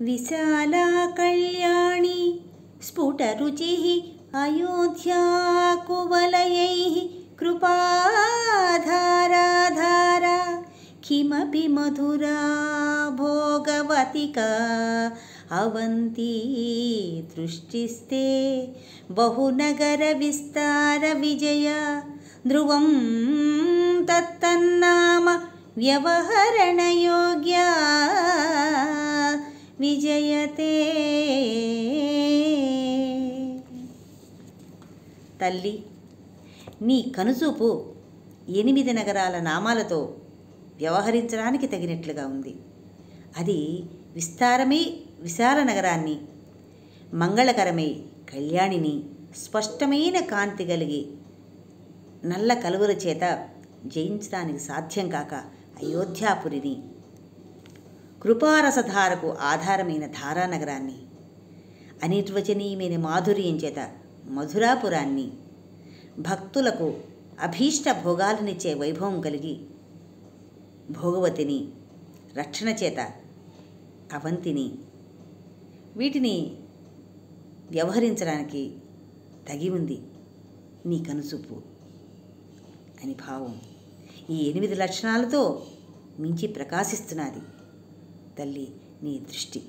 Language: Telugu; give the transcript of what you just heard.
विशाला कल्याणी स्फुटरुचिः अयोध्याकुवलयैः कृपाधाराधारा। किमपि मधुरा भोगवतिका अवन्ती दृष्टिस्ते बहुनगरविस्तारविजया ध्रुवं तत्तन्नाम व्यवहरणयोग्या విజయతే. తల్లి నీ కనుచూపు ఎనిమిది నగరాల నామాలతో వ్యవహరించడానికి తగినట్లుగా ఉంది. అది విస్తారమై విశాల నగరాన్ని మంగళకరమై కళ్యాణిని స్పష్టమైన కాంతి కలిగి నల్ల కలువల చేత జయించడానికి సాధ్యం కాక అయోధ్యాపురిని కృపారసధారకు ఆధారమైన ధారానగరాన్ని అనిర్వచనీయమైన మాధుర్యం చేత మధురాపురాన్ని భక్తులకు అభీష్ట భోగాలనిచ్చే వైభవం కలిగి భోగవతిని రక్షణ చేత అవంతిని వీటిని వ్యవహరించడానికి తగి ఉంది నీ కనుసూపు అని భావం. ఈ ఎనిమిది లక్షణాలతో మించి ప్రకాశిస్తున్నది. తల్లి నీ దృష్టి